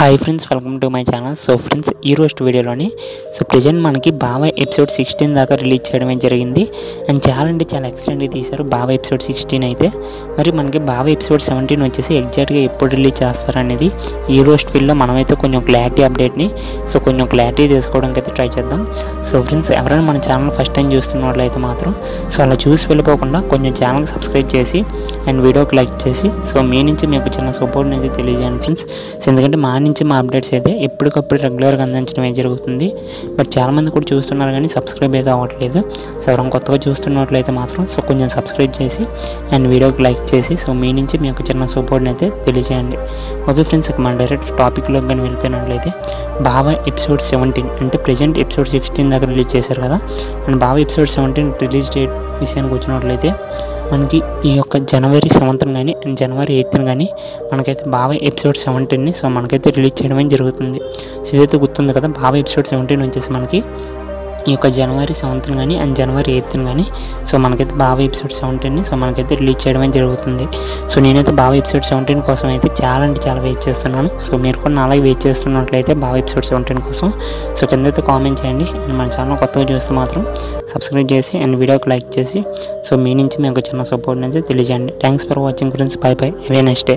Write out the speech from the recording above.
Hi friends welcome to my channel so friends ఈ రోజు వీడియోలోని సో ప్రజెంట్ మనకి బాబా ఎపిసోడ్ సిక్స్టీన్ దాకా రిలీజ్ చేయడమే జరిగింది. అండ్ చాలా అంటే చాలా ఎక్సలెంట్గా తీశారు బాబా ఎపిసోడ్ సిక్స్టీన్ అయితే. మరి మనకి బాబా ఎపిసోడ్ సెవెంటీన్ వచ్చేసి ఎగ్జాక్ట్గా ఎప్పుడు రిలీజ్ చేస్తారనేది ఈ రోజు ఫీల్డ్లో మనమైతే కొంచెం క్లారిటీ అప్డేట్ని సో కొంచెం క్లారిటీ తీసుకోవడానికి అయితే ట్రై చేద్దాం. సో ఫ్రెండ్స్ ఎవరైనా మన ఛానల్ ఫస్ట్ టైం చూస్తున్న వాళ్ళైతే మాత్రం సో అలా చూసి వెళ్ళిపోకుండా కొంచెం ఛానల్కి సబ్స్క్రైబ్ చేసి అండ్ వీడియోకి లైక్ చేసి సో మీ నుంచి మీకు చిన్న సపోర్ట్ని అయితే తెలియజేయండి ఫ్రెండ్స్ సో ఎందుకంటే మా సంబంధించి మా అప్డేట్స్ అయితే ఎప్పటికప్పుడు రెగ్యులర్గా అందించడం అయితే జరుగుతుంది. బట్ చాలామంది కూడా చూస్తున్నారు కానీ సబ్స్క్రైబ్ అయితే అవ్వట్లేదు. సో ఎవరైనా కొత్తగా చూస్తున్నట్లయితే మాత్రం సో కొంచెం సబ్స్క్రైబ్ చేసి అండ్ వీడియోకి లైక్ చేసి సో మీ నుంచి మీకు చిన్న సపోర్ట్ని అయితే తెలియజేయండి. ఓకే ఫ్రెండ్స్ ఇక మన డైరెక్ట్ టాపిక్లో కానీ వెళ్ళిపోయినట్లయితే బాబా ఎపిసోడ్ సెవెంటీన్ అంటే ప్రజెంట్ ఎపిసోడ్ సిక్స్టీన్ దగ్గర రిలీజ్ చేశారు కదా. And Baba episode seventeen release date విషయానికి వచ్చినట్లయితే మనకి ఈ యొక్క జనవరి సెవెంత్న కానీ అండ్ జనవరి ఎయిత్న కానీ మనకైతే బావ ఎపిసోడ్ సెవెంటీన్ని సో మనకైతే రిలీజ్ చేయడమే జరుగుతుంది. సో ఇదైతే గుర్తుంది కదా బావ ఎపిసోడ్ సెవెంటీన్ వచ్చేసి మనకి ఈ యొక్క జనవరి సెవెంత్న కానీ అండ్ జనవరి ఎయిత్న కానీ సో మనకైతే బావ ఎపిసోడ్ సెవెంటీన్ని సో మనకైతే రిలీజ్ చేయడమే జరుగుతుంది. సో నేనైతే బావ ఎపిసోడ్ సెవెంటీన్ కోసం అయితే చాలా అంటే చాలా వెయిట్ చేస్తున్నాను. సో మీరు కూడా అలాగే వెయిట్ చేస్తున్నట్లయితే బావ ఎపిసోడ్ సెవెంటీన్ కోసం. సో కింద అయితే కామెంట్ చేయండి. అండ్ మన ఛానల్ కొత్తగా చూస్తే మాత్రం సబ్స్క్రైబ్ చేసి అండ్ వీడియోకి లైక్ చేసి సో మీ నుంచి మీకు చిన్న సపోర్ట్ నుంచి తెలియజేయండి. Thanks for watching friends bye bye have a next day